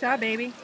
Good job, baby.